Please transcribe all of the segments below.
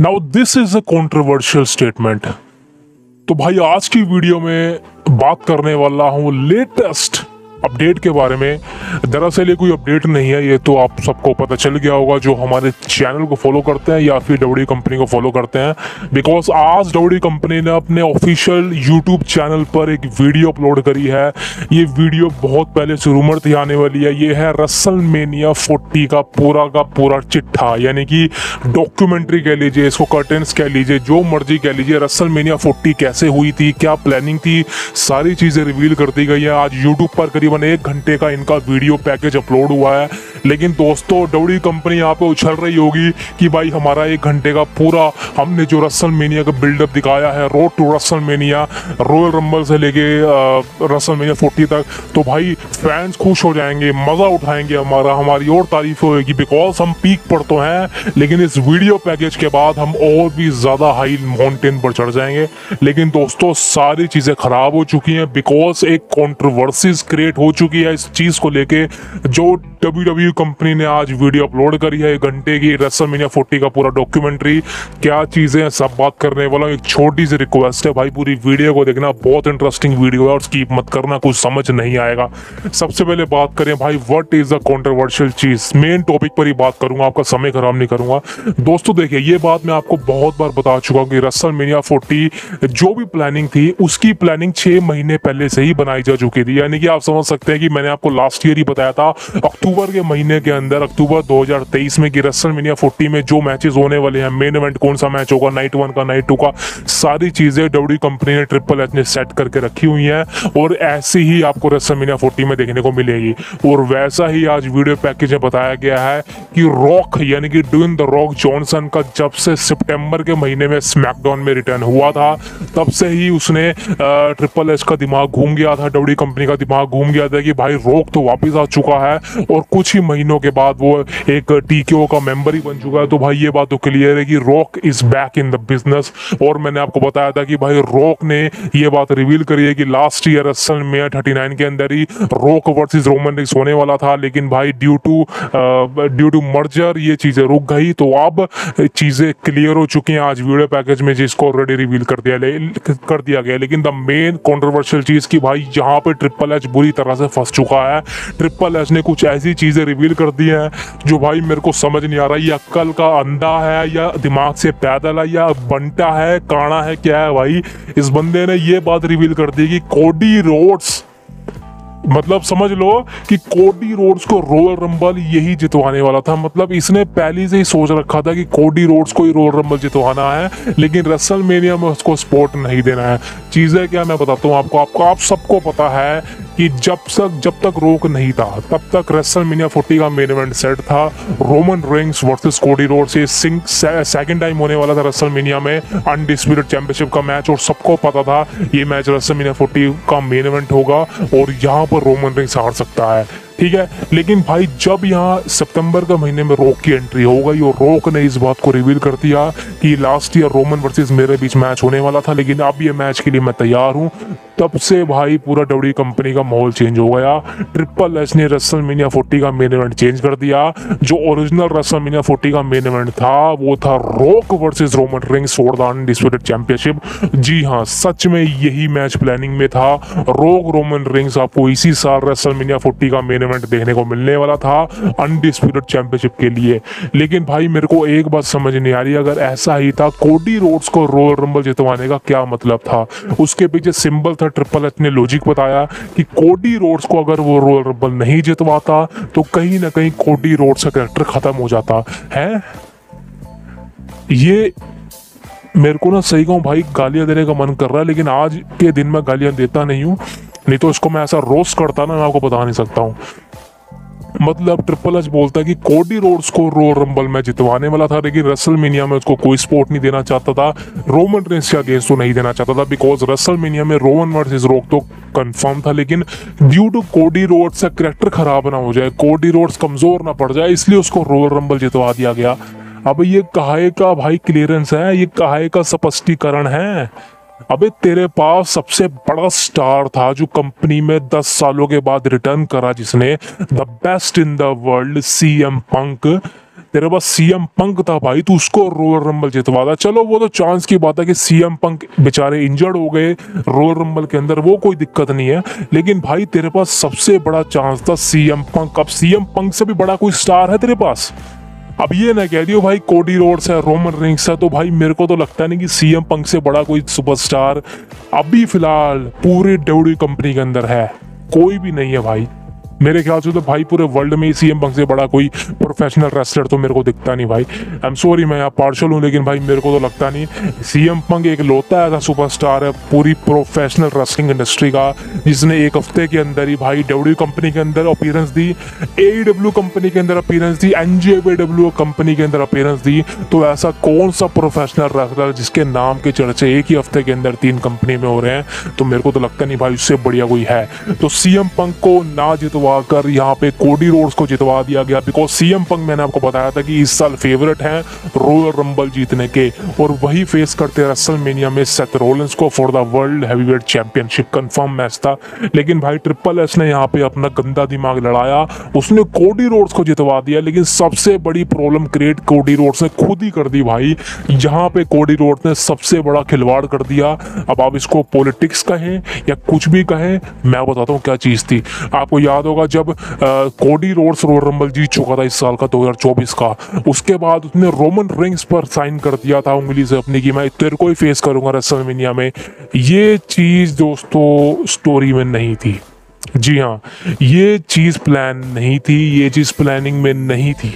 Now this is a controversial statement तो भाई, आज की वीडियो में बात करने वाला हूँ लेटेस्ट अपडेट के बारे में। दरअसल ये कोई अपडेट नहीं है, ये तो आप सबको पता चल गया होगा जो हमारे चैनल को फॉलो करते हैं या फिर डबड़ी कंपनी को फॉलो करते हैं। बिकॉज़ आज डबड़ी कंपनी ने अपने ऑफिशियल यूट्यूब चैनल पर एक वीडियो अपलोड करी है। ये वीडियो बहुत पहले से रूमर थी आने वाली है। ये है रसल मेनिया फोर्टी का पूरा का पूरा चिट्ठा, यानी कि डॉक्यूमेंट्री कह लीजिए, इसको कर्टेंस कह लीजिए, जो मर्ज़ी कह लीजिए रसल मेनिया फोर्टी कैसे हुई थी, क्या प्लानिंग थी, सारी चीज़ें रिवील कर दी गई है। आज यूट्यूब पर करीब तकरीबन एक घंटे का इनका वीडियो पैकेज अपलोड हुआ है। लेकिन दोस्तों डबड़ी कंपनी यहाँ पे उछल रही होगी कि भाई हमारा एक घंटे का पूरा हमने जो रसल मेनिया का बिल्डअप दिखाया है road to WrestleMania Royal Rumble से लेके रसल मेनिया फोर्टी तक तो भाई फैंस खुश हो जाएँगे, मज़ा उठाएँगे हमारा, हमारी और तारीफ़ होगी। बिकॉज़ हम पीक पर तो हैं, लेकिन इस वीडियो पैकेज के बाद हम और भी ज़्यादा हाई माउंटेन पर चढ़ जाएँगे। लेकिन दोस्तों, सारी चीज़ें ख़राब हो चुकी हैं। बिकॉज़ एक कॉन्ट्रोवर्सीज क्रिएट हो चुकी है इस चीज़ को लेके, जो डब्ल्यू डब्ल्यू कंपनी ने आज वीडियो अपलोड करी है। एक घंटे की रसम मीनिया फोर्टी का पूरा डॉक्यूमेंट्री क्या चीज़ें हैं? सब बात करने वाला एक छोटी सी रिक्वेस्ट है भाई, पूरी वीडियो को देखना। बहुत इंटरेस्टिंग वीडियो है और स्कीप मत करना, कुछ समझ नहीं आएगा। सबसे पहले बात करें भाई वट इज़ द कॉन्ट्रोवर्शियल चीज़? मेन टॉपिक पर ही बात करूँगा, आपका समय खराब नहीं करूँगा। दोस्तों, देखिए, ये बात मैं आपको बहुत बार बता चुका हूँ कि रसल मीनिया फोर्टी जो भी प्लानिंग थी, उसकी प्लानिंग छह महीने पहले से ही बनाई जा चुकी थी। यानी कि आप समझ सकते हैं कि मैंने आपको लास्ट ईयर ही बताया था, अक्टूबर के महीने के अंदर, अक्टूबर 2023 में की रसल मीनिया फोर्टी में जो मैचेस होने वाले हैं मेन इवेंट कौन सा मैच होगा नाइट वन का नाइट टू का, सारी चीज़ें डब्ल्यू कंपनी ने ट्रिपल एच ने सेट करके रखी हुई हैं और ऐसी ही आपको रसल मीनिया फोर्टी में देखने को मिलेगी। और वैसा ही आज वीडियो पैकेज में बताया गया है कि रॉक यानी कि डूइन द रॉक जॉनसन का जब से सितंबर के महीने में स्मैकडाउन में रिटर्न हुआ था, तब से ही उसने ट्रिपल एच का दिमाग घूम गया था डब्ल्यू कंपनी का दिमाग घूम गया था कि भाई रॉक तो वापस आ चुका है और कुछ ही महीनों के बाद वो एक टीके का मेंबर ही बन चुका है। तो भाई ये बात तो क्लियर है कि Rock is back in the business और मैंने आपको बताया था कि भाई रॉक ने ये बात रिवील करी है कि लास्ट ईयर असल में थर्टी के अंदर ही रॉक वर्सेस रोमन रिक्स होने वाला था। लेकिन भाई due to due to merger ये चीज़ें रुक गई। तो अब चीज़ें क्लियर हो चुकी हैं। आज वीडियो पैकेज में जिसको ऑलरेडी रिवील कर दिया कर दिया गया लेकिन द मेन कॉन्ट्रोवर्शियल चीज़ की भाई यहाँ पे ट्रिपल एच बुरी तरह से फंस चुका है। ट्रिपल एच ने कुछ ऐसी चीज़ें रिवील कर दी हैं, जो भाई मेरे को समझ नहीं आ रहा, ये अक्ल का अंधा है, या दिमाग से पैदल है, या बंटा है, काना है, क्या है भाई? इस बंदे ने ये बात रिवील कर दी कि कोडी रोड्स मतलब समझ लो कि कोडी रोड्स को रोयल रंबल यही जितवाने वाला था। मतलब इसने पहले से ही सोच रखा था कि कोडी रोड्स को ही रोयल रंबल जितवाना है, लेकिन रसल मेनिया में उसको स्पोर्ट नहीं देना है। चीज़ें क्या मैं बताता हूँ आपको आपको, आप सबको पता है कि जब तक जब तक रोक नहीं था, तब तक रेसल मीनिया फोर्टी का मेन इवेंट सेट था। Roman Reigns versus Cody Rhodes से सेकंड टाइम होने वाला था रेसल मीनिया में। अनडिस्प्यूटेड चैंपियनशिप का मैच और सबको पता था, ये मैच रेसल मीनिया फोर्टी का मेन इवेंट होगा और यहाँ पर रोमन रिंग्स हार सकता है। ठीक है? लेकिन भाई, जब यहाँ सितंबर का महीने में रोक की एंट्री हो गई और रोक ने इस बात को रिवील कर दिया कि लास्ट ईयर रोमन वर्सेस मेरे बीच मैच होने वाला था, लेकिन अब ये मैच के लिए मैं तैयार हूँ। तब से भाई पूरा डबड़ी कंपनी का माहौल चेंज हो गया। ट्रिपल एच ने रसल मीनिया फोर्टी का मेन इवेंट चेंज कर दिया। जो ओरिजिनल रसल मीनिया फोर्टी का मेन इवेंट था, वो था Rock versus Roman Reigns for the undisputed championship जी हाँ सच में यही मैच प्लानिंग में था। रोक रोमन रिंग्स आपको इसी साल रसल मीनिया फोर्टी का मेन इवेंट देखने को मिलने वाला था अनडिस्प्यूटेड चैंपियनशिप के लिए। लेकिन भाई, मेरे को एक बात समझ नहीं आ रही, अगर ऐसा ही था कोडी रोड्स को रॉयल रंबल जितवाने का क्या मतलब था? उसके पीछे सिंबल था ट्रिपल एच ने लॉजिक बताया कि कोडी रोड्स को अगर वो रॉयल रंबल नहीं जितवाता तो कहीं ना कहीं कोडी रोड्स का कैरेक्टर खत्म हो जाता। है? ये मेरे को ना सही कहूँ, भाई, गालियाँ देने का मन कर रहा है, लेकिन आज के दिन में गालियाँ देता नहीं हूँ। नहीं तो इसको मैं ऐसा रोस्ट करता ना, मैं आपको बता नहीं सकता हूँ। मतलब ट्रिपल एच बोलता है कि कोडी रोड्स को रो रंबल में जितवाने वाला था, लेकिन रसल में उसको कोई स्पोर्ट नहीं देना चाहता था। रोमन रेंस के अगेंस्ट तो नहीं देना चाहता था बिकॉज़ रसल में रोमन वर्सेस रोक तो कंफर्म था, लेकिन ड्यू टू कोडी रोड का करेक्टर खराब ना हो जाए कोडी रोड्स कमज़ोर ना पड़ जाए, इसलिए उसको रोयल रंबल जितवा दिया गया। अब ये कहाए का भाई क्लियरेंस है, ये कहाए का स्पष्टीकरण है। अबे तेरे पास सबसे बड़ा स्टार था जो कंपनी में दस सालों के बाद रिटर्न करा, जिसने the best in the world C M Punk. तेरे पास सीएम पंक था भाई, तू उसको रोयल रंबल जितवा था। चलो, वो तो चांस की बात है कि सीएम पंक बेचारे इंजर्ड हो गए रोयल रंबल के अंदर, वो कोई दिक्कत नहीं है। लेकिन भाई, तेरे पास सबसे बड़ा चांस था सीएम पंक। अब सीएम पंक से भी बड़ा कोई स्टार है तेरे पास? अब ये ना कह दियो भाई, कोडी रोड है, रोमन रिंग्स है तो भाई मेरे को तो लगता नहीं कि सीएम पंक से बड़ा कोई सुपरस्टार अभी फ़िलहाल पूरी डेवडी कंपनी के अंदर है। कोई भी नहीं है भाई। मेरे ख्याल से तो भाई पूरे वर्ल्ड में सीएम पंक से बड़ा कोई प्रोफेशनल रेसलर तो मेरे को दिखता नहीं भाई। आई एम सॉरी मैं यहाँ पार्शल हूँ, लेकिन भाई मेरे को तो लगता नहीं। सीएम पंक एक लोता ऐसा सुपरस्टार है, पूरी प्रोफेशनल रेसलिंग इंडस्ट्री का, जिसने एक हफ़्ते के अंदर ही भाई डब्ल्यू कंपनी के अंदर अपीयरेंस दी ए डब्ल्यू कंपनी के अंदर अपीयरेंस दी एन कंपनी के अंदर अपीयरेंस दी। तो ऐसा कौन सा प्रोफेशनल रेसलर जिसके नाम के चर्चे एक ही हफ़्ते के अंदर तीन कंपनी में हो रहे हैं? तो मेरे को तो लगता नहीं भाई उससे बढ़िया कोई है। तो सीएम पंक को ना जितवा जितवा यहाँ पे कोडी रोड्स को जितवा दिया गया। बिकॉज़ सीएम पंग मैंने आपको बताया था कि इस साल फेवरेट हैं रॉयल रंबल जीतने के। और वही फेस करते रसल मेनिया में सेथ रोलेंस को for the world heavyweight championship confirm match था। लेकिन भाई ट्रिपल एस ने यहाँ पे अपना गंदा दिमाग लड़ाया। उसने कोडी रोड्स को जितवा दिया, लेकिन सबसे बड़ी प्रॉब्लम क्रिएट कोडी रोड्स ने खुद ही कर दी भाई। जहाँ पे कोडी रोड्स ने सबसे बड़ा खिलवाड़ कर दिया। अब आप इसको पॉलिटिक्स कहें या कुछ भी कहें, मैं बताता हूँ क्या चीज़ थी। आपको याद होगा जब कोडी रोड्स रोड रंबल जीत चुका था इस साल का 2024 का। उसके बाद उसने रोमन रिंग्स पर साइन कर दिया था उंगली से अपनी कि। मैं तेरे को ही फेस करूँगा रसल में। ये चीज़ दोस्तों स्टोरी में नहीं थी। जी हाँ ये चीज़ प्लान नहीं थी, ये चीज़ प्लानिंग में नहीं थी।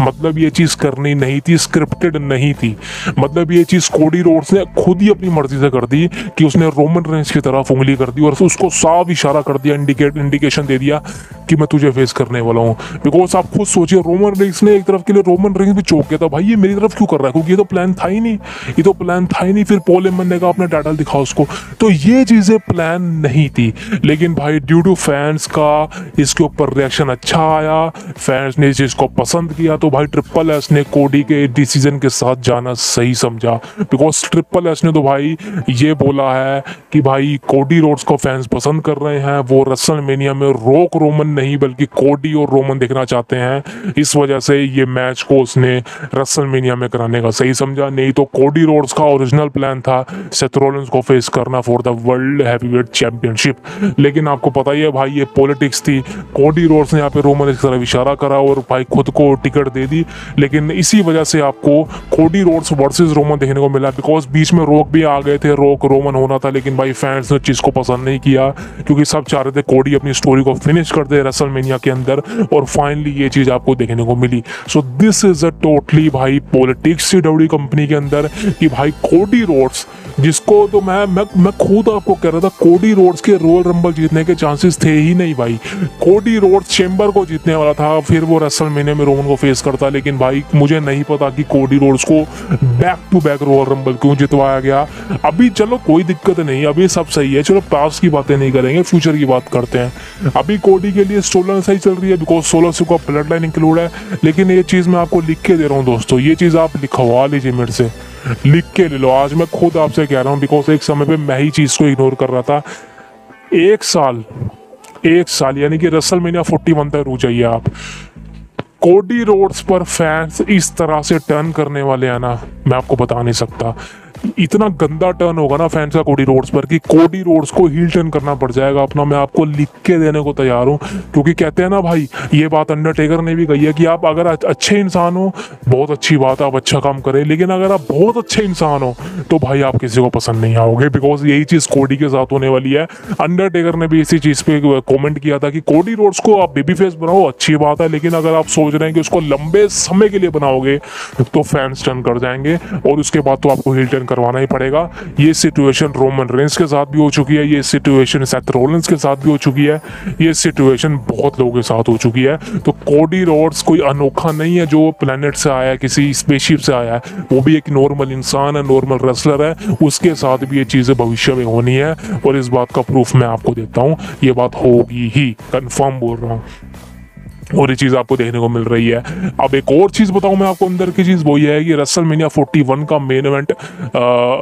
मतलब ये चीज़ करनी नहीं थी स्क्रिप्टेड नहीं थी। मतलब ये चीज़ कोडी रोड्स ने खुद ही अपनी मर्ज़ी से कर दी कि उसने रोमन रेंज की तरफ़ उंगली कर दी और उसको साफ़ इशारा कर दिया इंडिकेट इंडिकेशन दे दिया कि मैं तुझे फेस करने वाला हूँ। बिकॉज़ आप खुद सोचिए रोमन रिंग्स ने एक तरफ़ के लिए रोमन रिंग्स भी चौक गया था, भाई, ये मेरी तरफ़ क्यों कर रहा है? क्योंकि ये तो प्लान था ही नहीं। ये तो प्लान था ही नहीं। फिर पोले मनने का अपना टाइटल दिखा उसको। तो ये चीज़ें प्लान नहीं थी। लेकिन भाई ड्यू टू फैंस का इसके ऊपर रिएक्शन अच्छा आया फैंस ने इस चीज़ को पसंद किया तो भाई ट्रिपल एस ने कोडी के डिसीज़न के साथ जाना सही समझा। बिकॉज़ ट्रिपल एस ने तो भाई ये बोला है कि भाई कोडी रोड्स को फैंस पसंद कर रहे हैं। वो रसल में रोक रोमन नहीं, बल्कि कोडी और रोमन देखना चाहते हैं। इस वजह से ये मैच को उसने रसल मीनिया में कराने का सही समझा। नहीं तो कोडी रोड्स का ओरिजिनल प्लान था सेथरोलेंस को फेस करना for the world heavyweight championship लेकिन आपको पता ही है भाई, ये पॉलिटिक्स थी। कोडी रोड्स ने यहाँ पे रोमन इस तरफ़ इशारा करा और भाई खुद को टिकट दे दी लेकिन इसी वजह से आपको कोडी रोड्स वर्सेज रोमन देखने को मिला बिकॉज़ बीच में रोक भी आ गए थे रोक रोमन होना था, लेकिन भाई फैंस ने चीज़ को पसंद नहीं किया, क्योंकि सब चाह रहे थे कोडी अपनी स्टोरी को फिनिश कर दे रसलमेनिया के अंदर, और फाइनली ये चीज़ आपको देखने को मिली। So this is a totally भाई पॉलिटिक्स डब्ल्यू कंपनी के अंदर, कि भाई कोडी रोड्स जिसको तो मैं मैं मैं खुद आपको कह रहा था कोडी रोड्स के रोल रंबल जीतने के चांसेस थे ही नहीं भाई। कोडी रोड्स चेंबर को जीतने वाला था, फिर वो रसल महीने में रोमन को फेस करता, लेकिन भाई मुझे नहीं पता कि कोडी रोड्स को back to back Royal Rumble क्यों जितवाया गया। अभी चलो, कोई दिक्कत नहीं, अभी सब सही है। चलो पास की बातें नहीं करेंगे फ्यूचर की बात करते हैं। अभी कोडी के लिए स्टोलन सही चल रही है बिकॉज़ सोलह से ब्लड लाइन इंक्लूड है। लेकिन ये चीज़ मैं आपको लिख के दे रहा हूँ दोस्तों, ये चीज़ आप लिखवा लीजिए मेरे से। लिख के ले लो। आज मैं खुद आपसे कह रहा हूँ बिकॉज़ एक समय पे मैं ही चीज़ को इग्नोर कर रहा था। एक साल एक साल, यानी कि रसल मीनिया फोर्टी वन तक रुक जाइए आप। कोडी रोड्स पर फैंस इस तरह से टर्न करने वाले हैं ना, मैं आपको बता नहीं सकता। इतना गंदा टर्न होगा ना फैंस का कोडी रोड्स पर कि कोडी रोड्स को हील टर्न करना पड़ जाएगा। अपना मैं आपको लिख के देने को तैयार हूँ, क्योंकि कहते हैं ना भाई, ये बात अंडरटेकर ने भी कही है कि आप अगर अच्छे इंसान हो, बहुत अच्छी बात आप अच्छा काम करें, लेकिन अगर आप बहुत अच्छे इंसान हो तो भाई आप किसी को पसंद नहीं आओगे बिकॉज़ यही चीज़ कोडी के साथ होने वाली है। अंडरटेकर ने भी इसी चीज़ पे कॉमेंट किया था कि कोडी रोड्स को आप बेबी फेस बनाओ, अच्छी बात है, लेकिन अगर आप सोच रहे हैं कि उसको लंबे समय के लिए बनाओगे तो फैंस टर्न कर जाएँगे, और उसके बाद तो आपको हील टर्न करवाना ही पड़ेगा। ये सिचुएशन रोमन रेंस के साथ भी हो चुकी है, ये सिचुएशन सेथ रोलेंस के साथ भी हो चुकी है, ये सिचुएशन बहुत लोगों के साथ हो चुकी है। तो कोडी रोड्स कोई अनोखा नहीं है, जो प्लेनेट से आया है, किसी स्पेसशिप से आया है, वो भी एक नॉर्मल इंसान है नॉर्मल रेसलर है, उसके साथ भी ये चीज़ें भविष्य में होनी है। और इस बात का प्रूफ मैं आपको देता हूँ, ये बात होगी ही कन्फर्म बोल रहा हूँ। और ये चीज़ आपको देखने को मिल रही है। अब एक और चीज़ बताऊँ मैं आपको अंदर की चीज़, वो ये है कि रसल मीनिया 41 का मेन इवेंट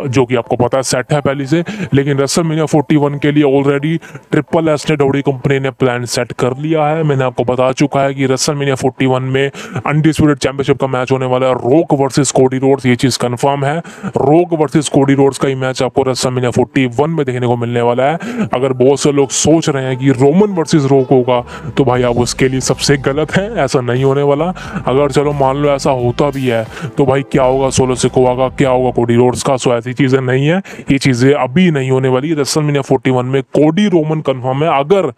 जो कि आपको पता है सेट है पहले से, लेकिन रसल मीनिया 41 के लिए ऑलरेडी ट्रिपल एस ने डोडी कंपनी ने प्लान सेट कर लिया है। मैंने आपको बता चुका है कि रसल मीनिया 41 में अनडिस्प्यूटेड चैंपियनशिप का मैच होने वाला है। रोक वर्सेस कोडी रोड्स ये चीज़ कन्फर्म है। रोक वर्सेस कोडी रोड्स का ही मैच आपको रसल मीनिया 41 में देखने को मिलने वाला है। अगर बहुत से लोग सोच रहे हैं कि रोमन वर्सेज रोक होगा तो भाई आप उसके लिए सबसे गलत है, ऐसा नहीं होने वाला। अगर चलो मान लो ऐसा होता भी है तो भाई क्या होगा? सोलो सिकोवा का क्या होगा? कोडी रोड्स का, सो ऐसी चीज़ें नहीं है। ये चीज़ें अभी नहीं होने वाली। रसल मीनिया फोर्टी वन में कोडी रोमन कन्फर्म है। अगर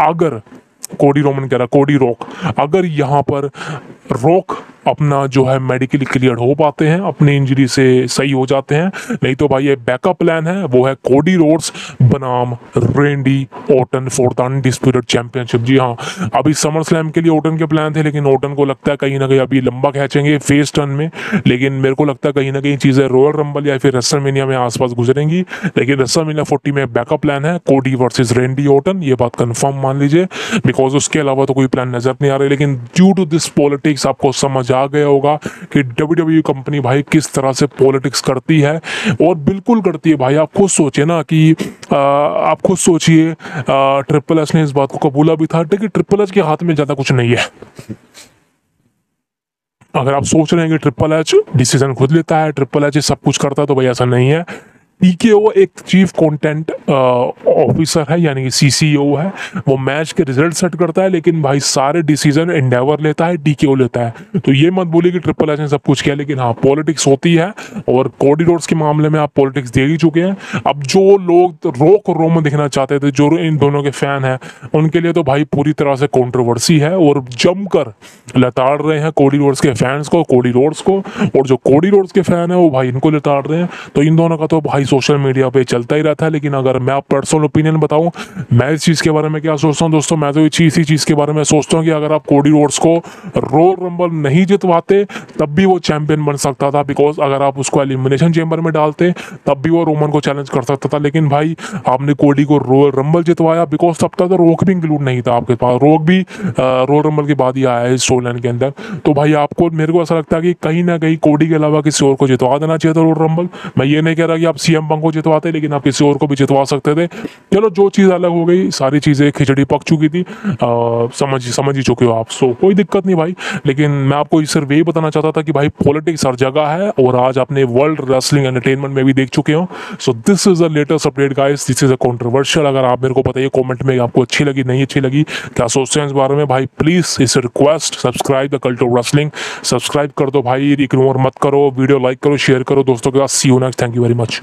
अगर, कोडी रोमन कह रहा कोडी रोक। अगर यहाँ पर रोक अपना जो है मेडिकली क्लियर हो पाते हैं, अपनी इंजरी से सही हो जाते हैं। नहीं तो भाई ये बैकअप प्लान है, वो है कोडी रोड्स बनाम Randy Orton for undisputed championship जी हाँ अभी समर स्लैम के लिए ओटन के प्लान थे, लेकिन ओटन को लगता है कहीं ना कहीं अभी लंबा खेचेंगे फेस टर्न में। लेकिन मेरे को लगता है कहीं ना कहीं चीज़ें रॉयल रंबल या फिर रसल मीनिया में आसपास गुजरेंगी। लेकिन रसल मीनिया फोर्टी में बैकअप प्लान है कोडी वर्सेज रेंडी ओटन ये बात कन्फर्म मान लीजिए। बिकॉज़ उसके अलावा तो कोई प्लान नज़र नहीं आ रहा, लेकिन ड्यू टू दिस पॉलिटिक्स आपको समझ आ गया होगा कि WWE कंपनी भाई किस तरह से पॉलिटिक्स करती है और बिल्कुल करती है। भाई, आप खुद सोचिए ना कि आप खुद सोचिए ट्रिपल एस ने इस बात को कबूला भी था। लेकिन ट्रिपल एच के हाथ में ज़्यादा कुछ नहीं है। अगर आप सोच रहे हैं कि ट्रिपल एच डिसीज़न खुद लेता है ट्रिपल एच सब कुछ करता है तो भाई ऐसा नहीं है। टीकेओ एक चीफ कंटेंट ऑफिसर है, यानी कि सीसीओ है। वो मैच के रिज़ल्ट सेट करता है, लेकिन भाई सारे डिसीज़न इंडेवर लेता है डीकेओ लेता है। तो ये मत बोलिए कि ट्रिपल एच ने सब कुछ किया, लेकिन हाँ पॉलिटिक्स होती है, और कोडिडोर्स के मामले में आप पॉलिटिक्स दे ही चुके हैं। अब जो लोग तो रोक रोम देखना चाहते थे, जो इन दोनों के फ़ैन हैं, उनके लिए तो भाई पूरी तरह से कॉन्ट्रोवर्सी है, और जमकर लताड़ रहे हैं कोडी रोड्स के फैंस को कोडी रोड्स को, और जो कोडी रोड्स के फ़ैन है, वो भाई इनको लताड़ रहे हैं। तो इन दोनों का तो भाई सोशल मीडिया पे चलता ही रहता है लेकिन अगर मैं आप पर्सनल ओपिनियन बताऊँ, मैं इस चीज़ के बारे में क्या सोचता हूँ दोस्तों? मैं तो इसी इसी चीज़ के बारे में सोचता हूँ कि अगर आप कोडी रोड्स को रोल रंबल नहीं जितवाते, तब भी वो चैंपियन बन सकता था बिकॉज़ अगर आप उसको एलिमिनेशन चेंबर में डालते, तब भी वो रोमन को चैलेंज कर सकता था। लेकिन भाई, आपने कोडी को रोयल रंबल जितवाया बिकॉज़ तब तक तो रोक भी इंक्लूड नहीं था आपके पास। रोक भी रोयल रंबल के बाद ही आया है स्टोर के अंदर। तो भाई, आपको, मेरे को ऐसा लगता है कि कहीं ना कहीं कोडी के अलावा किसी और को जितवा देना चाहिए था रोयल रंबल मैं ये नहीं कह रहा कि आप सीएम पंको को जितवाते लेकिन आप किसी और को भी जितवा सकते थे। चलो जो चीज़ अलग हो गई सारी चीज़ें खिचड़ी पक चुकी थी। आ, समझ समझ ही चुके हो आप सो कोई दिक्कत नहीं भाई। लेकिन मैं आपको सिर्फ़ यही बताना चाहता था कि भाई पॉलिटिक्स हर जगह है और आज आपने वर्ल्ड रेसलिंग एंटरटेनमेंट में भी देख चुके हो। So this is a latest update guys this is a controversial अगर आप मेरे को बताइए कॉमेंट में आपको अच्छी लगी नहीं अच्छी लगी क्या सोचते हैं इस बारे में भाई प्लीज़ इस request subscribe the cult of wrestling subscribe कर दो भाई इग्नोर मत करो वीडियो लाइक करो शेयर करो दोस्तों के साथ see you next thank you very much